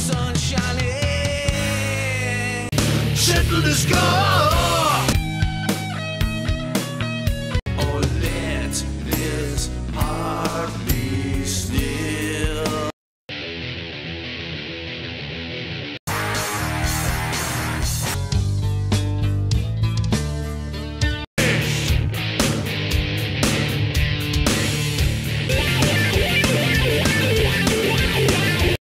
sun shining. Shetland is gone.